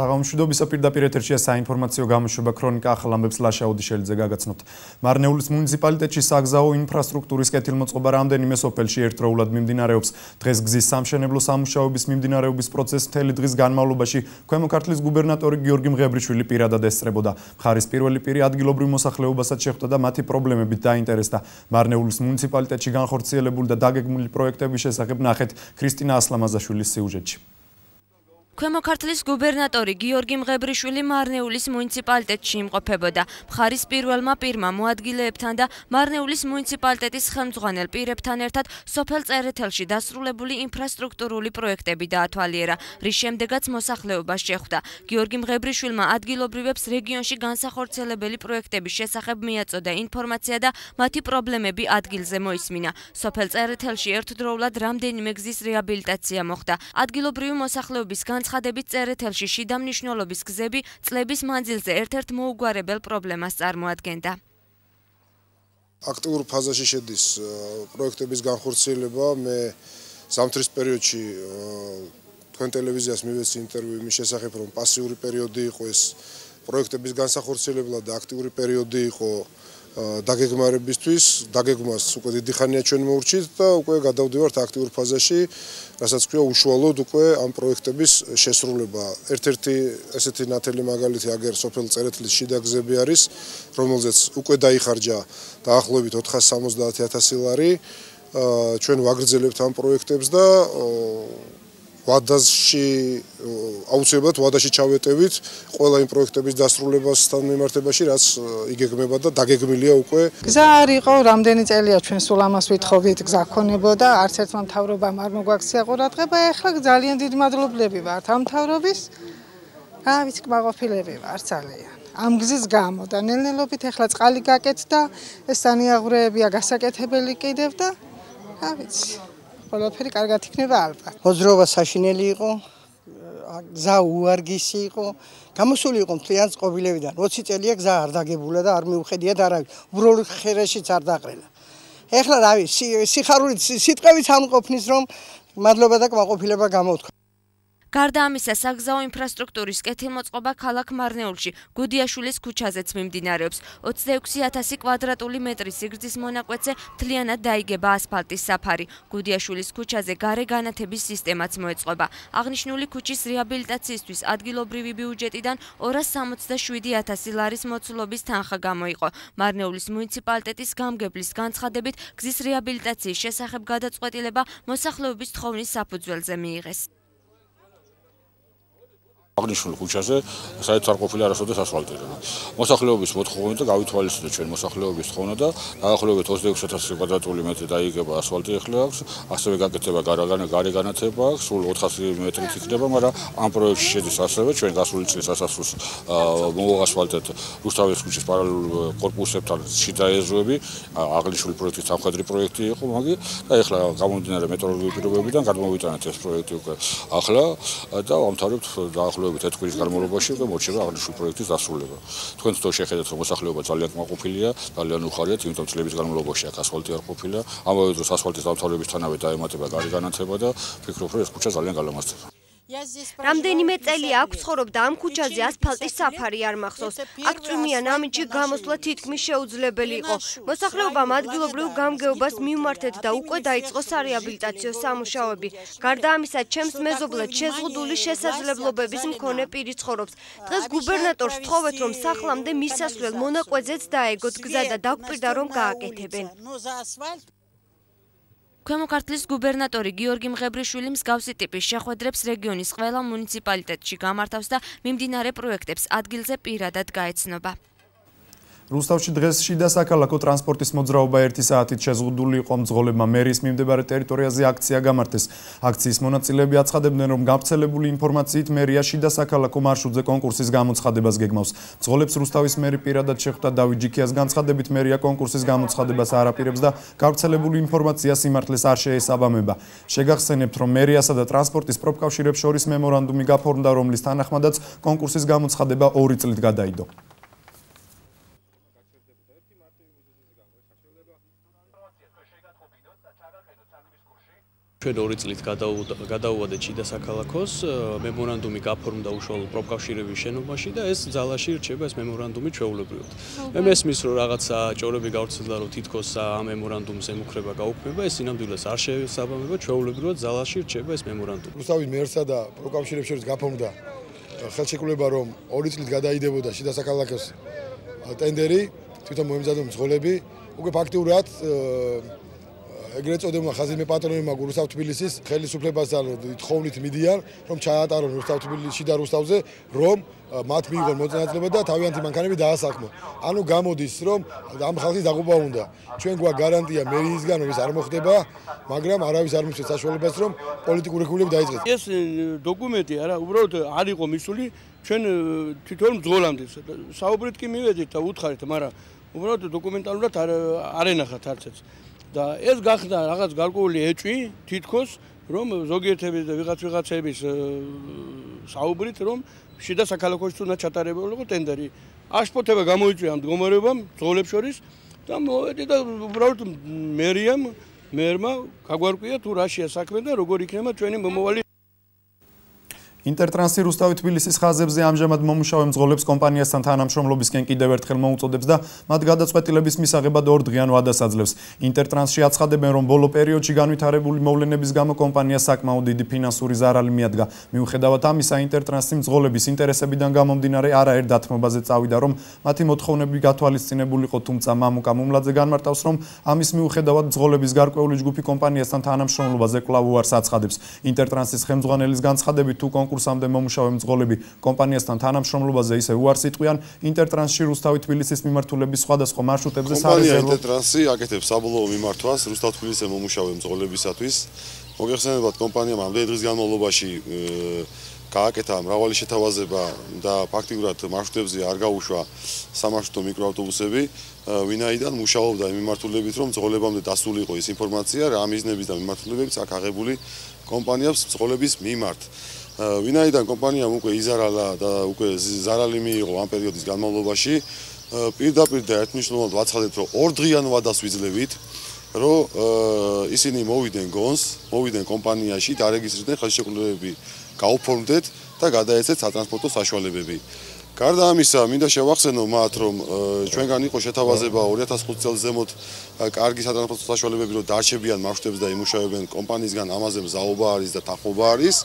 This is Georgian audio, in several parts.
საღამოშვიდობის პირდაპირ ეთერშია საინფორმაციო გამოშვება ქრონიკა ახალ ამბებს ლაშაუდი შელიძე გაგაცნობთ. მარნეულის მუნიციპალიტეტში საგზაო ინფრასტრუქტურის კეთილმოწყობა რამდენიმე სოფელში ერთდროულად მიმდინარეობს. დღეს გზის სამშენებლო სამუშაოების მიმდინარეობის პროცესს მთელი დღის განმავლობაში ქვემო ქართლის გუბერნატორი გიორგი მღებრიშვილი პირადად ესწრებოდა. მხარის პირველი პირი ადგილობრივ მოსახლეობასაც შეხვდა და მათი პრობლემებით დაინტერესდა. მარნეულის მუნიციპალიტეტში განხორციელებული და დაგეგმილი პროექტების შესახებ ნახეთ ქრისტინა ასლამაზაშვილის სიუჟეტში. ქვემო ქართლის გუბერნატორი გიორგი მღებრიშვილი მარნეულის მუნიციპალიტეტში იმყოფებოდა. მხარის პირველმა პირმა მოადგილეებთან და მარნეულის მუნიციპალიტეტის ხელმძღვანელ პირებთან ერთად სოფელ წერეთელში დასრულებული ინფრასტრუქტურული პროექტები დაათვალიერა, რის შემდეგაც მოსახლეობას შეხვდა. გიორგი მღებრიშვილმა ადგილობრივებს რეგიონში განსახორციელებელი პროექტების შესახებ მიაწოდა ინფორმაცია და მათი პრობლემები ადგილზე მოისმინა. სოფელ წერეთელში ერთდროულად რამდენიმე გზის რეაბილიტაცია მოხდა. ადგილობრივი მოსახლეობის განცხადებით განცხადებით წერეთელში შიდა მნიშვნელობის გზები წლების მანძილზე ერთ-ერთ მოუგვარებელ პრობლემას წარმოადგენდა. აქტიურ ფაზაში შედის პროექტების განხორციელება. მე ზამთრის პერიოდში თქვენ ტელევიზიას მივეცი ინტერვიუ იმის შესახებ, რომ პასიური პერიოდი იყო ეს პროექტების განსახორციელებლად და აქტიური პერიოდი იყო დაგეგმარებისთვის, დაგეგმას უკვე დიდი ხანია ჩვენ მოურჩით და უკვე გადავდივართ აქტიურ ფაზაში, რასაც ქვია უშუალოდ უკვე ამ პროექტების შესრულება. ერთ-ერთი ესეთი ნათელი მაგალითი აგერ სოფელ წერეთლის შიდა გზები არის, რომელზეც უკვე დაიხარჯა დაახლოებით 470.000 ლარი. ჩვენ ვაგრძელებთ ამ პროექტებს და ვადაში აუცილებლად ვადაში ჩავეტევით ყველა იმ პროექტების დასრულებასთან მიმართებაში რაც იგეგმება და დაგეგმილია უკვე. გზა არ იყო რამდენი წელია ჩვენ სულ ამას ვითხოვით გზა ქონებოდა არც ერთმა მთავრობამ არ მოგვაქცია ყურადღება. ეხლა ძალიან დიდი მადლობლები ვართ ამ მთავრობის რა ვიცი კმაყოფილები ვართ ძალიან. ამ გზის გამო და ნელ-ნელობით ეხლა წყალი გაკეთდა ეს სანიაღვრეებია გასაკეთებელი კიდევ და რა ვიცი ყველაფერი კარგად იქნება ალბათ. მოძრაობა საშინელი იყო, გზა უარგისი იყო, გამოსული იყო მთლიან წყობილებიდან. 20 წელია გზა არ დაგებულა და არ მიუხედია და არავის. უბრალოდ ხერაშიც არ დაყრელა. ეხლა რავი, სიხარულით სიტყვებით ამყოფნის რომ მადლობა და კმაყოფილება გამოთქვა. გარდა ამისა, საგზაო ინფრასტრუქტურის კეთილმოწყობა ქალაქ მარნეულში, გუდიაშვილის ქუჩაზეც მიმდინარეობს. 26000 კვადრატული მეტრის სიგრძის მონაკვეთზე მთლიანად დაიგება ასფალტის საფარი. გუდიაშვილის ქუჩაზე გარე განათების სისტემაც მოეწყობა. აღნიშნული ქუჩის რეაბილიტაციისთვის ადგილობრივი ბიუჯეტიდან 267000 ლარის მოცულობის თანხა გამოიყო. მარნეულის მუნიციპალიტეტის გამგებლის განცხადებით, გზის რეაბილიტაციის შესახებ გადაწყვეტილება მოსახლეობის თხოვნის საფუძველზე მიიღეს. აღნიშნულ ქუჩაზე საერთოდ არ ყოფილა არასოდეს ასფალტირება. მოსახლეობის მოთხოვნა და გავითვალისწინეთ ჩვენ მოსახლეობის თხოვნა და დაახლოებით 26000 კვადრატული მეტრი დაიგება ასფალტი ახლა აქვს, ასევე გაკეთება გარეგანა გარეგანათება აქვს, სულ 400 მეტრით იქნება, მაგრამ ამ პროექტში შედის ასევე ჩვენ გასული წლის ასასრულს მოასფალტეთ რუსთავის ქუჩის პარალელურ კორპუსებთან შიდა ეზოები, აღნიშნული პროექტი სამხედრო პროექტი იყო, მაგი. და ახლა გამომდინარე მეტეოროლოგიური პირობებიდან გადმოვიტანეთ ეს პროექტი უკვე ახლა. და ამთავრებთ დაახლოებით დაახლოებით ერთ კვირის განმავლობაში უკვე მოჩება აღნიშნული პროექტის დასრულება. თქვენ თვითონ შეხედეთ რომ მოსახლეობა ძალიან კმაყოფილია, ძალიან უხარიათ, იმიტომ წლების განმავლობაში აქ ასფალტი არ ყოფილა. ამავე დროს ასფალტის დამთავრებისთანავე დაემატება გარი განათება და ფიქრობ რომ ეს ქუჩა ძალიან გალამაზდება. რამდენიმე წელი აქვს ცხოვრობ და ამ ქუჩაზე ასფალტის საფარი არ მახსოვს. აქ წვიმიან ამინჩი გამოსვლა თითქმის შეუძლებელი იყო. მოსახლეობამ ადგილობრივ გამგეობას მიმართეთ და უკვე დაიწყო სარეაბილიტაციო სამუშაოები. გარდა ამისა, ჩემს მეზობლად შეზღუდული შესაძლებლობების მქონე პირი ცხოვრობს. დღეს გუბერნატორს თხოვეთ, რომ სახლამდე მისასვლელ მონაკვეთზეც დაეგოთ გზა და დაგვპირდა რომ გააკეთებენ. ქვემო ქართლის გუბერნატორი გიორგი მღებრიშვილი მსგავსი ტიპის შეხვედრებს რეგიონის ყველა მუნიციპალიტეტში გამართავს და მიმდინარე პროექტებს ადგილზე პირადად გაეცნობა. რუსთავში დღეს შიდა საქალაქო ტრანსპორტის მოძრაობა 1 საათით შეზღუდული იყო მძღოლებმა მერის მიმდებარე ტერიტორიაზე აქცია გამართეს. აქციის მონაწილეები აცხადებდნენ, რომ გავრცელებული ინფორმაციით მერია შიდა საქალაქო მარშრუტზე კონკურსის გამოცხადებას გეგმავს. მძღოლებს რუსთავის მერი პირადად შეხვდა დავით ჯიქიას განცხადებით, მერია კონკურსის გამოცხადებას არ აპირებს და გავრცელებული ინფორმაცია სიმართლეს არ შეესაბამება. შეგახსენებთ, რომ მერიასა და ტრანსპორტის პროფკავშირებს შორის მემორანდუმი გაფორმდა, რომლის თანახმადაც კონკურსის გამოცხადება 2 წლით გადაიდო. ჩვენ ორი წლით გადაუვადეთ შიდა საქალაქოს მემორანდუმი გაფორმდა უშუალო პროფკავშირების შენობაში და ეს ძალაში რჩება ეს მემორანდუმი ჩვეულებრივად. მე მესმის რომ რაღაცა ჭორები გავრცელდა რომ თითქოს ამ მემორანდუმის ემუქრება გაუქმება ეს ინამდვილეს არ შესაბამება ჩვეულებრივად ძალაში რჩება ეს მემორანდუმი. რუსთავის მერსა და პროფკავშირებს შორის გაფორმდა ხელშეკრულება რომ ორი წლით გადაიდებოდა შიდა საქალაქოს ტენდერი თვითონ მოემზადა მძღოლები უკვე ფაქტიურად ეგრეთ წოდებულმა ხაზინმე პატრონებმა გურუსავ თბილისის ხელისუფლებასთან თხოვნით მიდიან რომ ჩაატარონ რუსთავ თბილისში და რუსთავზე რომ მათ მიიღონ მოწინააღმდეგება და თავიანთი მანქანები დაასახმო. ანუ გამოდის რომ ამ ხალხის დაღუპვა უნდა. ჩვენ გვაქვს გარანტია მერიისგან რომ ეს არ მოხდება, მაგრამ არავის არ მისცეს საშუალებას რომ პოლიტიკური რეგულები დაიწყეს. ეს დოკუმენტი არა, უბრალოდ არ იყო მისული ჩვენ თვითონ მძღოლამდე. საუბრით კი მივედით და უთხარით, მაგრამ უბრალოდ დოკუმენტალურად არ არ ენახათ არც ეს. და ეს გახდა რაღაც გარკვეული ეჭვი თითქოს რომ ზოგიერთების და ვიღაც ვიღაცების საუბრით რომ შიდა საქალაქოში უნდა ჩატარებულიყო ტენდერი. აშფოთება გამოიწვია მდგომარეობამ ძოლებს შორის და მოვედი და უბრალოდ მერიამ მერმა გაგვარკვია თუ რა შეა საქმე და როგორ იქნება ჩვენი მომავალი ინტერტრანსი რუსთავი თბილისის ხაზებზე ამჟამად მომუშავე მძღოლებს კომპანიასთან თანამშრომლობისკენ კიდევ ერთხელ მოუწოდებს და მათ გადაწყვეტილების მისაღებად ორ დღიან ვადას აძლევს. ინტერტრანსში აცხადებენ, რომ ბოლო პერიოდში განვითარებული მოვლენების გამო კომპანიას საკმაოდ დიდი ფინანსური ზარალი მიადგა. მიუხედავად ამისა, ინტერტრანსი მძღოლების ინტერესებიდან გამომდინარე არაერთ დათმობაზე წავიდა, რომ მათი მოთხოვნები გათვალისწინებულიყო, თუმცა მამუკა მუმლაძე განმარტავს, რომ ამის მიუხედავად მძღოლების გარკვეული ჯგუფი კომპანიასთან თანამშრომლობაზე კვლავ უარს აცხადებს. ინტერტრანსის ხელმძღვანელის განცხადებით თუ კონკურსამდე მომუშავე მძღოლები კომპანიასთან თანამშრომლობაზე ისე უარს იტყვიან ინტერტრანსში რუსთავი თბილისის მიმართულების სხვადასხვა მარშრუტებზე სარეზერვო ინტერტრანსი აკეთებს საბოლოო მიმართვას რუსთავ თბილისზე მომუშავე მძღოლებისათვის. მოგეხსენებათ კომპანიამ ამდენი დღის განმავლობაში გააკეთა მრავალი შეთავაზება და ფაქტიურად მარშრუტებზე არ გაუშვა სამარშრუტო მიკროავტობუსები. ვინაიდან მუშაობდა იმ მიმართულებით რომ მძღოლებამდე დასულიყო ის ინფორმაცია რა მიზნების და მიმართულებებით აქ აღებული კომპანიებს მძღოლების მიმართ ვინაიდან კომპანიამ უკვე იზარალა და უკვე ზარალი მიიღო ამ პერიოდის განმავლობაში პირდაპირ და ერთნიშნულად ვაცხადეთ რომ ორ დღიან ვადას ვიძლევით რომ ისინი მოვიდნენ გონს მოვიდნენ კომპანიაში დარეგისტრირდნენ ხელშეკრულებები გაუფორმდეთ და გადაეცეთ სატრანსპორტო საშუალებები გარდა ამისა, მინდა შევახსენო მათ, რომ ჩვენგან იყო შეთავაზება 2005 წელს ზემოთ კარგი სატრანსპორტო საშუალებები, რომ დარჩებიან მარშრუტებს და იმუშავებენ კომპანიისგან ამაზე მზაობა არის და თანხმობა არის.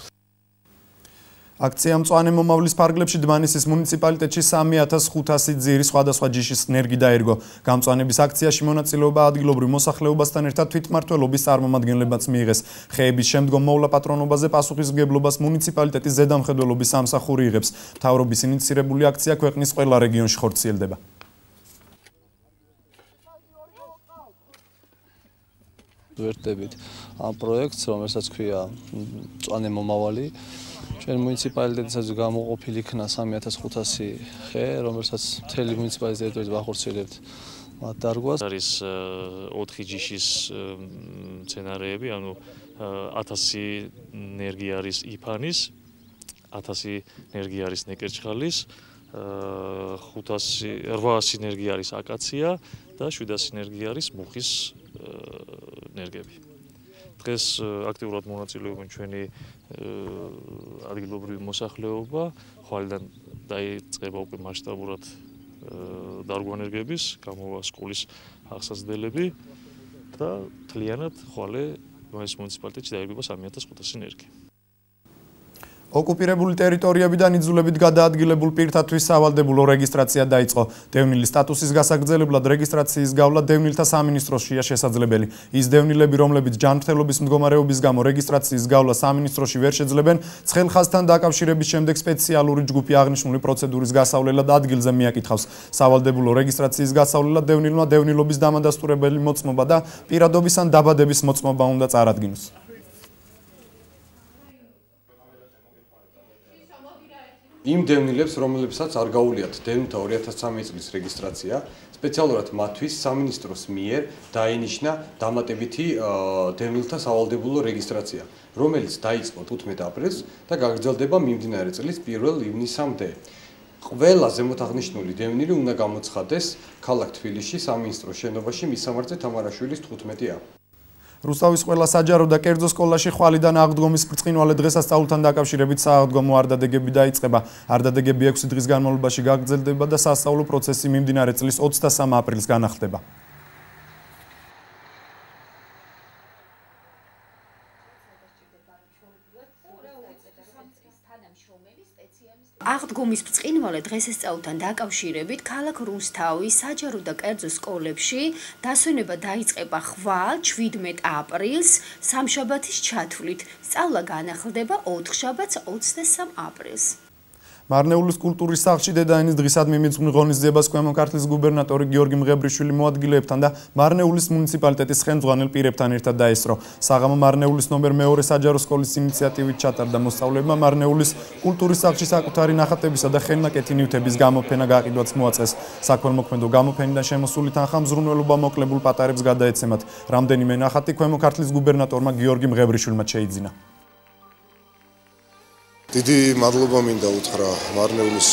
აქცია მწვანე მომავლის ფარგლებში დმანისის მუნიციპალიტეტში 3500 ძირი სხვადასხვა ჯიშის ნერგი დაერგო. გამწვანების აქციაში მონაწილეობა ადგილობრივ მოსახლეობასთან ერთად თვითმმართველობის წარმომადგენლებაც მიიღეს. ხეების შემდგომ მოვლა პატრონობაზე პასუხისმგებლობას მუნიციპალიტეტის ზედამხედველობის სამსახური იღებს. თავრობის ინიცირებული აქცია ქვეყნის ყველა რეგიონში ხორციელდება. ვერტებით ამ პროექტს, რომელსაც ქვია მწვანე მომავალი, ჩვენ მუნიციპალიტეტსაც გამოყოფილი იქნა 3500 ხე, რომელსაც მთელი მუნიციპალიტეტის ტერიტორიაზე ვახორციელებთ მათ დარგვას. არის 4 ჯიშის სცენარეები, ანუ 1000 ენერგია არის იფანის, 1000 ენერგია არის ნეკერჩხალის, 500 800 ენერგია არის აკაცია და 700 ენერგია არის მუხის ენერგები. დღეს აქტიურად მონაწილეობენ ჩვენი ადგილობრივი მოსახლეობა, ხვალიდან დაიწყება უკვე მასშტაბურად დარგვანერგების, გამოვა სკოლის აღსაზრდელები და თლიანად ხვალე ეს მუნიციპალიტეტში დაერგება 3500 ენერგი. ოკუპირებული ტერიტორიებიდან იძულებით გადაადგილებულ პირთათვის სავალდებულო რეგისტრაცია დაიწყო. დევნილის სტატუსის გასაგრძელებლად რეგისტრაციის გავლა დევნილთა სამინისტროშია შესაძლებელი. ის დევნილები, რომლებიც ჯანმრთელობის მდგომარეობის გამო რეგისტრაციის გავლა სამინისტროში ვერ შეძლებენ, ცხელხაზთან დაკავშირების შემდეგ სპეციალური ჯგუფი აღნიშნული პროცედურის გასავლელად ადგილზე მიაკითხავს. სავალდებულო რეგისტრაციის გასავლელად დევნილმა დევნილობის დამადასტურებელი მოწმობა და პირადობის ან დაბადების მოწმობა უნდა წარადგინოს. იმ დევნილებს, რომლებსაც არ გაუვლიათ დევნილთა 2013 წლის რეგისტრაცია, სპეციალურად მათთვის სამინისტროს მიერ დაინიშნა დამატებითი დევნილთა სავალდებულო რეგისტრაცია, რომელიც დაიწყო 15 აპრილს და გაგრძელდება მიმდინარე წლის 1 ივნისამდე. ყველა ზემოთაღნიშნული დევნილი უნდა გამოცხადდეს ქალაქ თბილისში სამინისტროს შენობაში მისამართზე თამარაშვილის 15 აპრილს. რუსთავის ყველა საჯარო და კერძო სკოლაში ხვალიდან აღდგომის ბრწყინვალე დღესასწაულთან დაკავშირებით სააღდგომო არდადეგები დაიწყება. არდადეგები 6 დღის განმავლობაში გაგრძელდება და სასწავლო პროცესი მიმდინარე წლის 23 აპრილს განახლდება. აღდგომის ბრწყინვალე დღესასწაულთან დაკავშირებით ქალაქ რუსთავის საჯარო და კერძო სკოლებში დასვენება დაიწყება ხვალ 17 აპრილს სამშაბათის ჩათვლით. სწავლა განახლდება 4 შაბათს 23 აპრილს. მარნეულის კულტურის სახლში დედაენის დღისადმი მიძღვნი ღონისძიებას ქვემო ქართლის გუბერნატორი გიორგი მღებრიშვილი მოადგილეებთან და მარნეულის მუნიციპალიტეტის ხელმძღვანელ პირებთან ერთად დაესწრო. საღამო მარნეულის ნომერ მეორე საჯარო სკოლის ინიციატივით ჩატარდა მოსწავლეებმა მარნეულის კულტურის სახლში საკუთარი ნახატებისა და ხელნაკეთი ნივთების გამოფენა გაყიდვაც მოაწეს. საქველმოქმედო გამოფენიდან შემოსული თანხა მზრუნველობა მოკლებულ პატარებს გადაეცემათ. რამდენიმე ნახატი ქვემო ქართლის გუბერნატორმა გიორგი მღებრიშვილმა შეიძინა. დიდი მადლობა მინდა უთხრა მარნეულის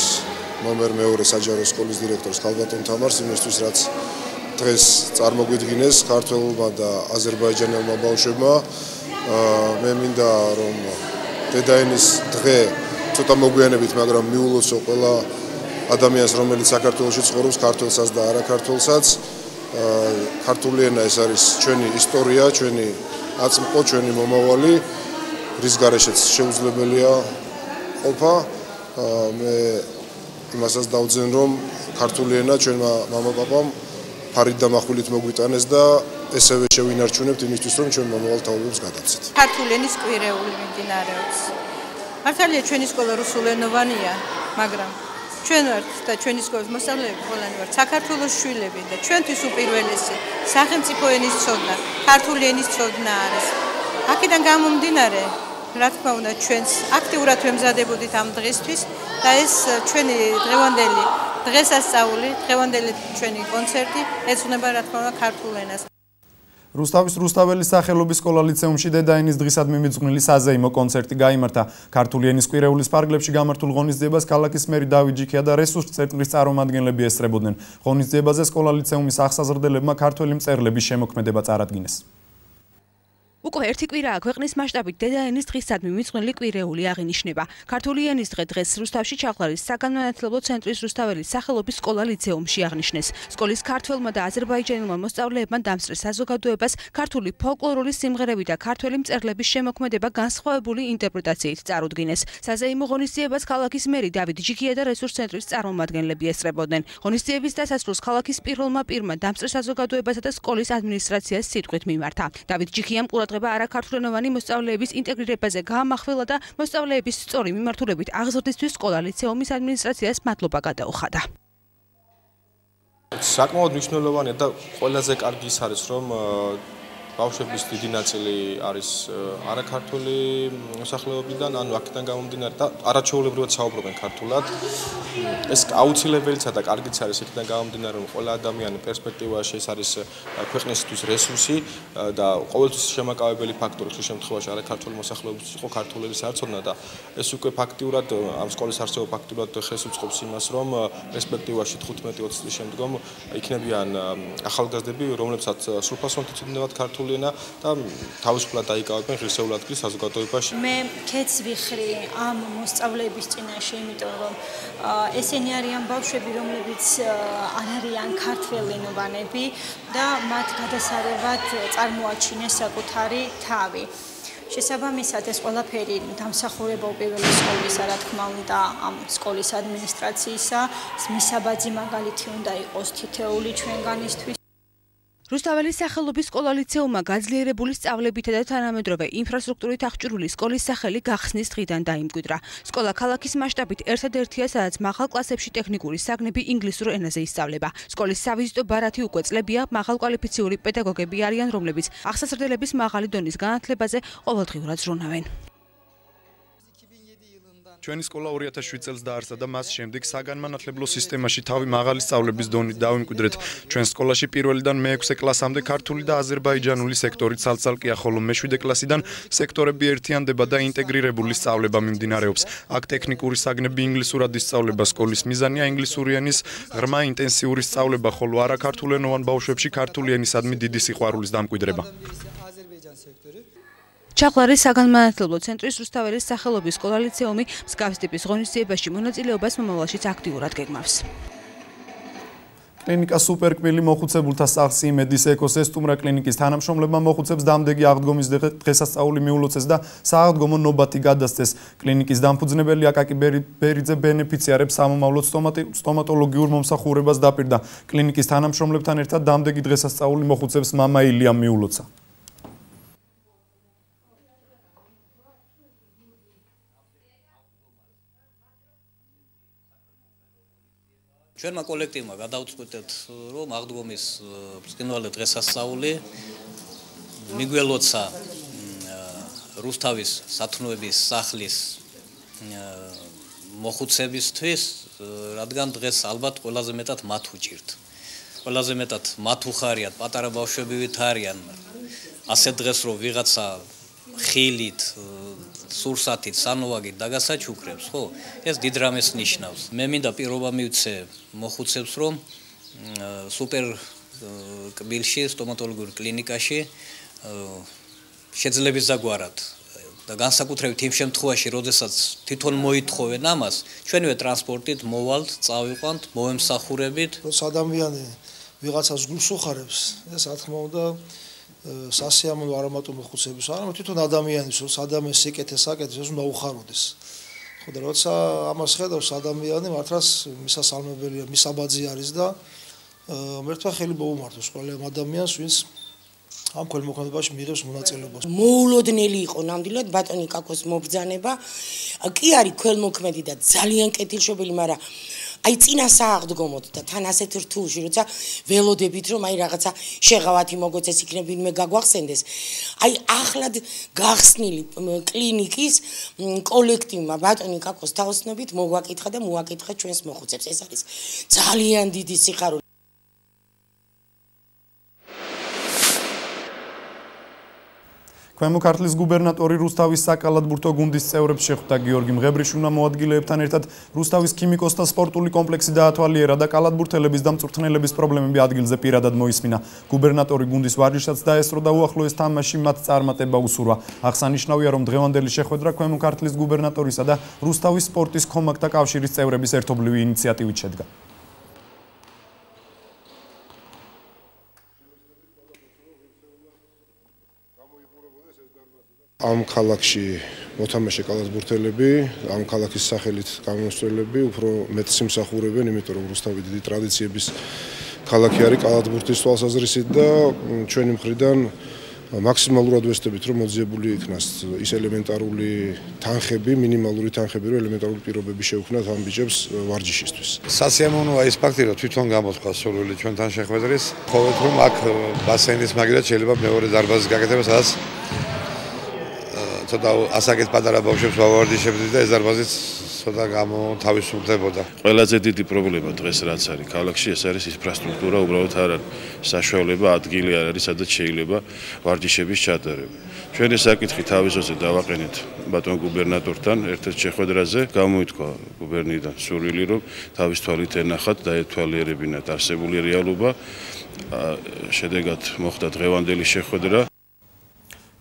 ნომერ მეორე საჯარო სკოლის დირექტორს ხალბატონ თამარს იმისთვის რაც დღეს წარმოგვიდგინეს ქართველმა და აზერბაიჯანელმა ბავშვებმა. მე მინდა რომ დედაენის დღე ცოტა მოგვიანებით მაგრამ მიულოცო ყველა ადამიანს რომელიც საქართველოში ცხოვრობს ქართველსაც და არაქართველსაც. ქართული ენა ეს არის ჩვენი ისტორია ჩვენი აწმყო ჩვენი მომავალი. რის გარეშეც შეუძლებელია ყოფა მე იმასაც დავძენ რომ ქართული ენა ჩვენმა მამაპაპამ ფარით და מחვილით მოგვიტანეს და ესევე შევინარჩუნებთ იმისთვის რომ ჩვენ მომავალ თაობებს გადავცეთ ქართული ენის კვირეული მიმდინარეობს. მართალია ჩვენი სკოლა რუსულენოვანია მაგრამ ჩვენ ვართ და ჩვენი სკოლის მოსწავლეები ყველანი ვართ. საქართველოს შვილები და ჩვენთვის უპირველესი სახელმწიფო ენის ცოდნა ქართული ენის ცოდნა არის. აქედან გამომდინარე რა თქმა უნდა ჩვენს აქტიურად ვემზადებოდით ამ დღესთვის და ეს ჩვენი დღევანდელი დღესასწაული, დღევანდელი ჩვენი კონცერტი ეცვნება რა თქმა უნდა ქართულ ენას. რუსთავის რუსთაველის სახელობის სკოლა ლიცეუმში დედაენის დღისადმი მიძღვნილი საზეიმო კონცერტი გამართა. ქართული ენის კვირეულის პარკლებში გამართულ ღონისძიებას ქალაქის მერი დავით ჯიქია და რესურს ცენტრის წარმომადგენლები ესწრებოდნენ. ღონისძიებაზე სკოლა ლიცეუმის ახსაზრდელებმა ქართველი მწერლების შემოქმედება წარადგინეს. უკვე ერთი კვირაა ქვეყნის მასშტაბით დედაენის დღისადმი მიძღვნილი კვირეული აღინიშნება. ქართული ენის დღე დღეს რუსთავში ჩახლარის საგანმანათლებლო ცენტრის რუსთაველის სახელობის სკოლა ლიცეუმში აღნიშნეს. სკოლის ქართველმა და აზერბაიჯანელმა მოსწავლეებმა დამსწრეს საზოგადოებას ქართული ფოლკლორული სიმღერები და ქართველი მწერლების შემოქმედება განსხვავებული ინტერპრეტაციით წარუდგინეს. საზეიმო ღონისძიებას ქალაქის მერი დავით ჯიქია და რესურს ცენტრის წარმომადგენლები ესწრებოდნენ. ღონისძიების დასასრულს ქალაქის პირველმა პირმა დამსწრეს საზოგადოებასა და სკოლის ადმინისტრაციას სიტყვით მიმართა. დავით ჯიქიამ ყურადღება ყურადღება არაქართულენოვანი მოსწავლეების ინტეგრირებაზე გაამახვილა და მოსწავლეების სწორი მიმართულებით აღზრდისთვის სკოლა ლიცეუმის ადმინისტრაციას მადლობა გადაუხადა. საკმაოდ მნიშვნელოვანია და ყველაზე კარგი ის არის რომ ბავშვების დიდი ნაწილი არის არაქართული მოსახლეობიდან, ანუ აქედან გამომდინარე და არაჩვეულებრივად საუბრობენ ქართულად. ეს აუცილებელია და კარგიც არის აქედან გამომდინარე, რომ ყველა ადამიანი პერსპექტივაში ეს არის ქვეყნისთვის რესურსი და ყოველთვის შემაკავებელი ფაქტორი ხშირ შემთხვევაში არაქართული მოსახლეობის იყო ქართულების არცოდნა და ეს უკვე ფაქტიურად ამ სკოლის არსებობა ფაქტიურად ხეს უწყობს იმას, რომ პერსპექტივაში 15-20 წლის შემდგომ იქნებიან ახალგაზრდები, რომლებსაც სრულფასოვნად იცოდნენ ქართულ ქართული ენა და თავისუფლად დაიკავებენ ღირსეულ ადგილს საზოგადოებაში. მე კეთს ვიხრი ამ მოსწავლეების წინაშე, იმიტომ რომ ესენი არიან ბავშვები, რომლებიც არ არიან ქართველენოვანები და მათ გადასარევად წარმოაჩინეს საკუთარი თავი. შესაბამისად ეს ყველაფერი დამსახურება უპირველეს სკოლისა, რა თქმა უნდა, ამ სკოლის ადმინისტრაციისა, მისაბაძი მაგალითი უნდა იყოს თითეული ჩვენგანისთვის. რუსთაველის სახელობის სკოლა ლიცეუმმა გაძლიერებული სწავლებითა და თანამედროვე ინფრასტრუქტურით აღჭურვილი სკოლის სახელი გახსნის დღიდან დაიმკვიდრა. სკოლა ქალაქის მასშტაბით ერთადერთია, სადაც მაღალ კლასებში ტექნიკური საგნები ინგლისურ ენაზე ისწავლება. სკოლის სავიზიტო ბარათი უკვე წლებია, მაღალკვალიფიციური პედაგოგები არიან, რომლებიც აღსასრდელების მაღალი დონის განათლებაზე ყოველდღიურად ზრუნავენ. ჩვენი სკოლა 2007 წელს დაარსდა და მას შემდეგ საგანმანათლებლო სისტემაში თავი მაღალი სწავლების დონით დავიმკვიდრეთ. ჩვენ სკოლაში პირველიდან მე-6 კლასამდე ქართული და აზერბაიჯანული სექტორი ცალ-ცალკეა, ხოლო მე-7 კლასიდან სექტორები ერთიანდება და ინტეგრირებული სწავლება მიმდინარეობს. აქ ტექნიკური საგნები ინგლისურად ისწავლება, სკოლის მიზანია ინგლისური ენის ღრმა ინტენსიური სწავლება, ხოლო არაქართულენოვან ბავშვებში ქართული ენისადმი დიდი სიყვარულის დამკვიდრება. ჩახლარის საგანმანათლებლო ცენტრის რუსთაველის სახელობის სკოლა ლიცეუმი მსგავს ტიპის ღონისძიებაში მონაწილეობას მომავალშიც აქტიურად გეგმავს. კლინიკა სუპერკბილი მოხუცებულთა სახლს იმედის ეკოსისტემურა კლინიკის თანამშრომლებმა მოხუცებს დამდეგი აღდგომის დღესასწაული მიულოცეს და სააღდგომო ნობათი გადასცეს. კლინიკის დამფუძნებელი აკაკი ბერიძე ბენეფიციარებს სამომავლო სტომატოლოგიურ მომსახურებას დაპირდა. კლინიკის თანამშრომლებთან ერთად დამდეგი დღესასწაული მოხუცებს მამა ილია მიულოცა. ჩვენმა კოლექტივმა გადავწყვეტეთ, რომ აღდგომის ბრწყინვალე დღესასწაული მიგველოცა რუსთავის სათნოების სახლის მოხუცებისთვის, რადგან დღეს ალბათ ყველაზე მეტად მათ უჭირთ. ყველაზე მეტად მათ უხარიათ, პატარა ბავშვები ვით არიან. ასე დღეს რომ ვიღაცა ხილით სურსათით სანოვაგით დაგასაჩუქრებს, ხო? ეს დიდ რამეს ნიშნავს. მე მინდა პირობა მივცე მოხუცებს, რომ სუპერ კბილში სტომატოლოგიურ კლინიკაში შეძლებს ზაგვარად და განსაკუთრებით იმ შემთხვევაში, როდესაც თვითონ მოითხოვენ ამას, ჩვენივე ტრანსპორტით მოვალთ, წავიყვანთ, მოემსახურებით. როცა ადამიანი ვიღაცას გულს უხარებს, ეს რა თქმა უნდა სასიამოვნო არამატო მოხუცების, არამედ თვითონ ადამიანის, რომ ადამიანის სიკეთეს აკეთებს, ეს უნდა უხაროდეს. ხო და როცა ამას ხედავს ადამიანი, მართლაც მისასალმებელია, მისაბაძი არის და მერტვა ხელი მოუმართოს ყველა ადამიანს, ვინც ამ ქველმოქმედებაში მიიღებს მონაწილეობას. მოულოდნელი იყო ნამდვილად ბატონი კაკოს მობძანება. კი არის ქველმოქმედი და ძალიან კეთილშობილი, მაგრამ აი წინა სააღდგომოდ და თან ასეთ რთულში როცა ველოდებით რომ აი რაღაცა შეღავათი მოგოცეს იქნებ ვინმე გაგვახსენდეს. აი ახლად გახსნილი კლინიკის კოლექტივმა ბატონი კაკოს თაოსნობით მოგვაკითხა და მოაკითხა ჩვენს მოხუცებს. ეს არის ძალიან დიდი სიხარული ქვემო ქართლის გუბერნატორი რუსთავის საკალათბურთო გუნდის წევრებს შეხვდა გიორგი მღებრიშვილმა მოადგილეებთან ერთად რუსთავის ქიმიკოსთა სპორტული კომპლექსი დაათვალიერა და კალათბურთელების და მწვრთნელების პრობლემები ადგილზე პირადად მოისმინა. გუბერნატორი გუნდის ვარჯიშსაც დაესწრო და უახლოეს თამაში მათ წარმატება უსურვა. აღსანიშნავია, რომ დღევანდელი შეხვედრა ქვემო ქართლის გუბერნატორისა და რუსთავის სპორტის კომაკთა კავშირის წევრების ერთობლივი ინიციატივით შედგა. ამ ქალაქში მოთამაშე კალათბურთელები, ამ ქალაქის სახელით გამოსწრებლები უფრო მეტ სიმსახურებენ, იმიტომ რომ რუსთავი დიდი ტრადიციების ქალაქი არის კალათბურთის თვალსაზრისით და ჩვენი მხრიდან მაქსიმალურად ვესწრებით რომ მოძიებული იქნას ის ელემენტარული თანხები, მინიმალური თანხები, რომ ელემენტარული პირობები შეუქმნათ ამ ბიჭებს ვარჯიშისთვის. სასიამოვნოა ის ფაქტი, რომ თვითონ გამოცხა სრული ჩვენთან შეხვედრის, ხოლმე რომ აქ ბასეინის მაგალითად შეიძლება მეორე დარბაზის გაკეთება, სადაც ცოტა ასაკეთ პატარა ბავშვებს ვავარდიშებდი და ეს დარბაზიც ცოტა გამოთავისუფლებოდა. ყველაზე დიდი პრობლემა დღეს რაც არის ქალაქში, ეს არის ინფრასტრუქტურა, უბრალოდ არ არის საშუალება, ადგილი არ არის, სადაც შეიძლება ვარჯიშების ჩატარება. ჩვენი საკითხი თავისოზე დავაყენეთ ბატონ გუბერნატორთან ერთ-ერთ შეხვედრაზე, გამოითქვა გუბერნიდან სურვილი, რომ თავის თვალით ენახათ და ეთვალიერებინათ არსებული რეალობა. შედეგად მოხდა დღევანდელი შეხვედრა.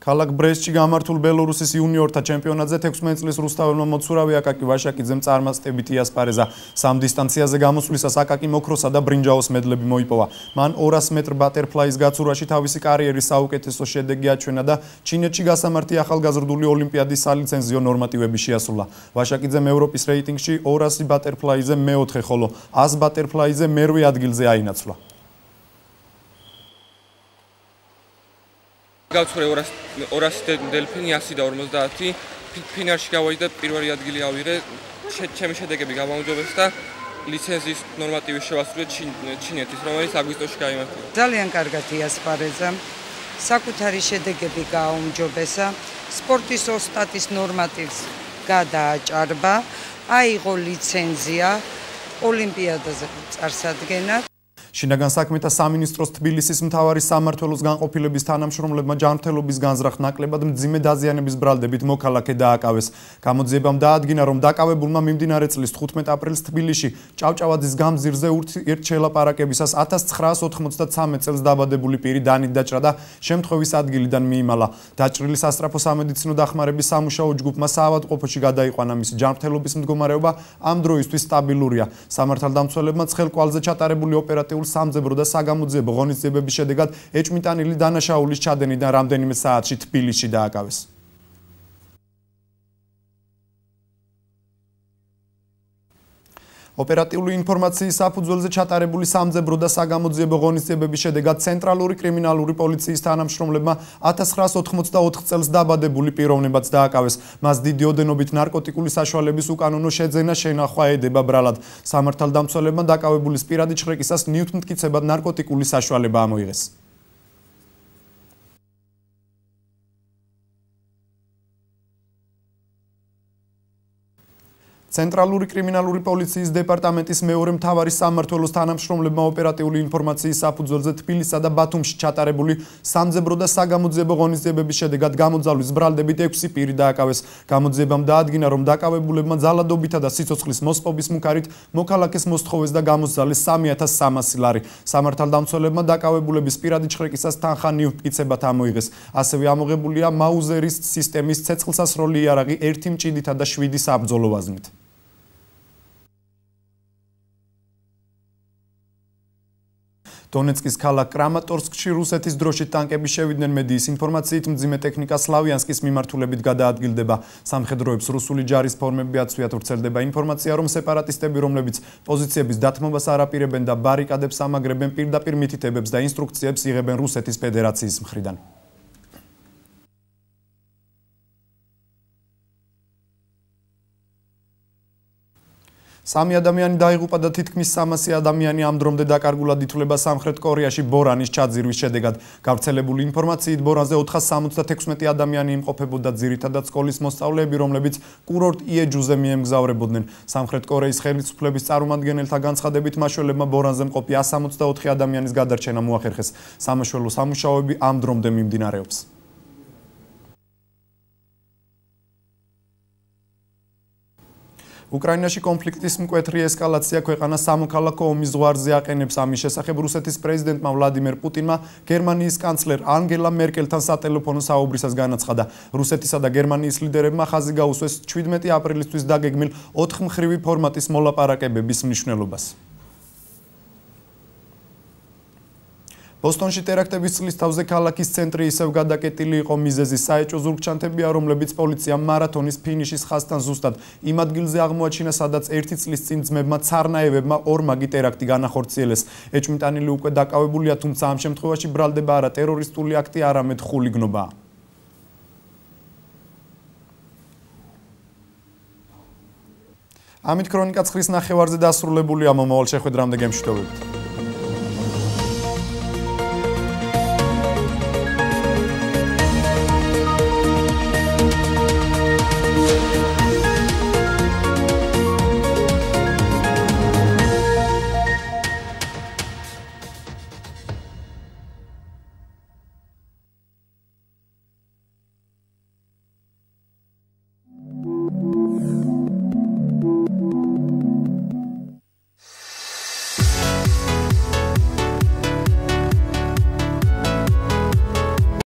ქალაქ ბრესტში გამართულ ბელორუსის იუნიორთა ჩემპიონატზე 16 წლის რუსთაველმა მოცურავი აკაკი ვაშაკიძემ წარმატებით იასპარეზა. სამ დისტანციაზე გამოსვლისას აკაკი მოკროსა და ბრინჯაოს მედლები მოიპოვა. მან 200 მეტრ ბატერფლაის გაცურვაში თავისი კარიერის საუკეთესო შედეგი აჩვენა და ჩინეთში გასამართი ახალგაზრდული ოლიმპიადის სალიცენზიო ნორმატივები შეასრულა. ვაშაკიძემ ევროპის რეიტინგში 200 ბატერფლაიზე მეოთხე, ხოლო 100 ბატერფლაიზე მერვე ადგილზე აინაცვლა. გავცხრე 200 200 დელფინი 150 ფინალში გავაი და პირველი ადგილი ავიღე. ჩემი შედეგები გამაუჯობეს და ლიცენზიის ნორმატივის შევასრულე ჩინეთის რომელიც აგვისტოში გამართა ძალიან კარგად იასპარეზა. საკუთარი შედეგები გააუმჯობესა. სპორტის ოსტატის ნორმატივს გადააჭარბა. აიღო ლიცენზია ოლიმპიადაზე წარსადგენად შინაგან საქმეთა სამინისტროს თბილისის მთავარი სამმართველოს განყოფილების თანამშრომლებმა ჯანმრთელობის განზრახ ნაკლებად მძიმე დაზიანების ბრალდებით მოქალაქე დააკავეს. გამოძიებამ დაადგინა, რომ დაკავებულმა მიმდინარე წლის 15 აპრილს თბილისში ჭავჭავაძის გამზირზე ერთ შელაპარაკებისას 1993 წელს დაბადებული პირი დანით დაჭრა და შემთხვევის ადგილიდან მიიმალა. დაჭრილი სასტრაფო სამედიცინო დახმარების სამუშაო ჯგუფმა საავადმყოფოში გადაიყვანა მისი ჯანმრთელობის მდგომარეობა ამ დროისთვის სტაბილურია. სამართალდამცველებმა ცხელკვალზე ჩატარებული ოპერატიული სამძებრო და საგამოძიებო ღონისძიებების შედეგად ეჭმიტანილი დანაშაულის ჩადენიდან რამდენიმე საათში თბილისში დააკავეს. ოპერატიული ინფორმაციის საფუძველზე ჩატარებული სამძებრო და საგამოძიებო ღონისძიებების შედეგად ცენტრალური კრიმინალური პოლიციის თანამშრომლებმა 1984 წელს დაბადებული პიროვნებაც დააკავეს. მას დიდი ოდენობით ნარკოტიკული საშუალების უკანონო შეძენა შენახვა ედება ბრალად. სამართალდამცველებმა დაკავებულის პირადი ჩხრეკისას ნიუთმტკიცებად ნარკოტიკული საშუალება ამოიღეს. ცენტრალური კრიმინალური პოლიციის დეპარტამენტის მეორე მთავარი სამმართველოს თანამშრომლებმა ოპერატიული ინფორმაციის საფუძველზე თბილისსა და ბათუმში ჩატარებული სამძებრო და საგამოძიებო ღონისძიებების შედეგად გამოძალვის ბრალდებით 6 პირი დააკავეს. გამოძიებამ დაადგინა, რომ დაკავებულებმა ძალადობითა და სიცოცხლის მოსპობის მუქარით მოქალაქეს მოსთხოვეს და გამოსძალეს 3300 ლარი. სამართალდამცველებმა დაკავებულების პირადი ჩხრეკისას თანხა ნიუტკიცებათ ამოიღეს. ასევე ამოღებულია მაუზერის სისტემის ცეცხლსასროლი იარაღი 1 მჭიდითა და 7 საბრძოლო ვაზნით. დონეცკის ქალაქ კრამატორსკში რუსეთის დროშით ტანკები შევიდნენ. მედიის ინფორმაციით მძიმე ტექნიკა სლავიანსკის მიმართულებით გადაადგილდება. სამხედროებს რუსული ჯარის ფორმები აცვიათ ვრცელდება ინფორმაცია რომ სეპარატისტები რომლებიც პოზიციების დათმობას არაპირებენ და ბარიკადებს ამაგრებენ პირდაპირ მითითებებს და ინსტრუქციებს იღებენ რუსეთის ფედერაციის მხრიდან სამი ადამიანი დაიღუპა და თითქმის 300 ადამიანი ამ დრომდე დაკარგულად ითვლება სამხრეთ კორეაში ბორანის ჩაძირვის შედეგად. გავრცელებული ინფორმაციით ბორანზე 476 ადამიანი იმყოფებოდა ძირითადად სკოლის მოსწავლეები, რომლებიც კურორტ იეჯუზე მიემგზავრებოდნენ. სამხრეთ კორეის ხელისუფლების წარმომადგენელთა განცხადებით, მაშველებმა ბორანზე მყოფი 164 ადამიანის გადარჩენა მოახერხეს. სამაშველო სამუშაოები ამ დრომდე მიმდინარეობს. უკრაინაში კონფლიქტის მკვეთრი ესკალაცია ქვეყანას სამოქალაქო ომის ზღვარზე აყენებს. ამის შესახებ რუსეთის პრეზიდენტმა ვლადიმერ პუტინმა გერმანიის კანცლერ ანგელა მერკელთან სატელეფონო საუბრისას განაცხადა. რუსეთისა და გერმანიის ლიდერებმა ხაზი გაუსვეს 17 აპრილისთვის დაგეგმილ 4 მხრივი ფორმატის მოლაპარაკებების მნიშვნელობას ბოსტონში ტერაქტების წლის თავზე ქალაქის ცენტრი ისევ გადაკეტილი იყო მიზეზი საეჭო ზურგჩანთებია, რომლებიც პოლიციამ მარათონის ფინიშის ხაზთან ზუსტად იმ ადგილზე აღმოაჩინა, სადაც ერთი წლის წინ ძმებმა ცარნაევებმა ორმაგი ტერაქტი განახორციელეს. ეჭმიტანილი უკვე დაკავებულია, თუმცა ამ შემთხვევაში ბრალდება არა ტერორისტული აქტი, არამედ ხულიგნობა. ამით ქრონიკა ცხრის ნახევარზე დასრულებულია მომავალ შეხვედრამდე გემშვიდობებით.